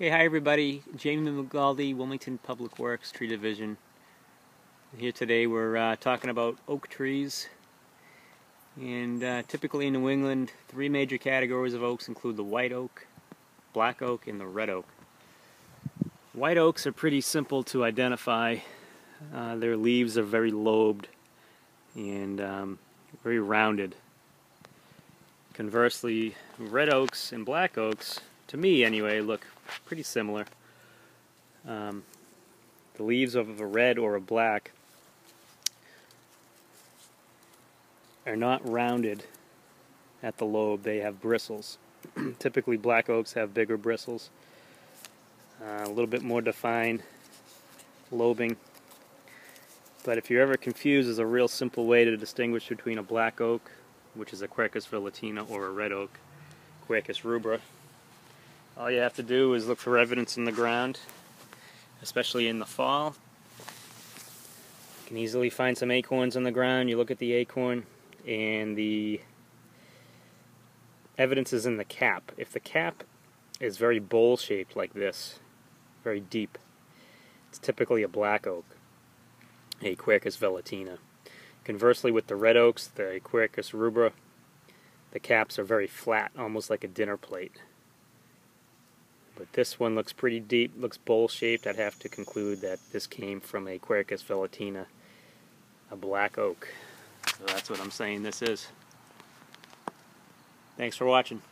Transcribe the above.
Hey, hi everybody. Jamie Magaldi, Wilmington Public Works Tree Division. Here today we're uh, talking about oak trees. And uh, typically in New England, three major categories of oaks include the white oak, black oak, and the red oak. White oaks are pretty simple to identify. Uh, their leaves are very lobed and um, very rounded. Conversely, red oaks and black oaks, to me anyway, look pretty similar. Um, the leaves of a red or a black are not rounded at the lobe, they have bristles. Typically black oaks have bigger bristles, uh, a little bit more defined lobing. But if you're ever confused, there's a real simple way to distinguish between a black oak, which is a Quercus velutina, or a red oak, Quercus rubra. All you have to do is look for evidence in the ground, especially in the fall. You can easily find some acorns on the ground. You look at the acorn and the evidence is in the cap. If the cap is very bowl shaped like this, very deep, it's typically a black oak, a Quercus velutina. Conversely, with the red oaks, the Quercus rubra, the caps are very flat, almost like a dinner plate. But this one looks pretty deep, looks bowl-shaped. I'd have to conclude that this came from a Quercus velutina, a black oak. So that's what I'm saying this is. Thanks for watching.